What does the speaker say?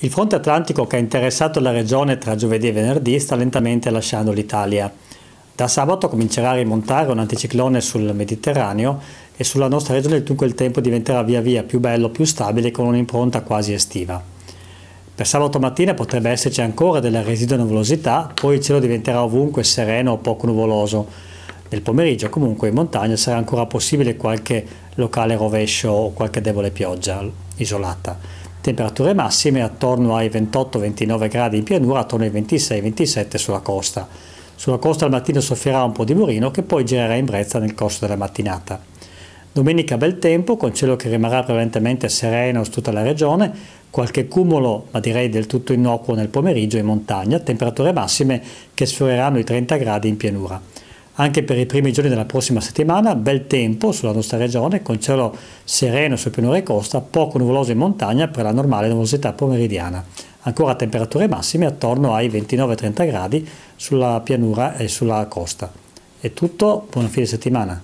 Il fronte atlantico che ha interessato la regione tra giovedì e venerdì sta lentamente lasciando l'Italia. Da sabato comincerà a rimontare un anticiclone sul Mediterraneo e sulla nostra regione dunque il tempo diventerà via via più bello, più stabile con un'impronta quasi estiva. Per sabato mattina potrebbe esserci ancora della residua nuvolosità, poi il cielo diventerà ovunque sereno o poco nuvoloso. Nel pomeriggio comunque in montagna sarà ancora possibile qualche locale rovescio o qualche debole pioggia isolata temperature massime attorno ai 28-29 gradi in pianura, attorno ai 26-27 sulla costa. Sulla costa al mattino soffierà un po' di murino che poi girerà in brezza nel corso della mattinata. Domenica bel tempo, con cielo che rimarrà prevalentemente sereno su tutta la regione, qualche cumulo, ma direi del tutto innocuo nel pomeriggio in montagna, temperature massime che sfioreranno i 30 gradi in pianura. Anche per i primi giorni della prossima settimana, bel tempo sulla nostra regione, con cielo sereno su pianura e costa, poco nuvoloso in montagna per la normale nuvolosità pomeridiana. Ancora temperature massime attorno ai 29-30 gradi sulla pianura e sulla costa. È tutto, buona fine settimana.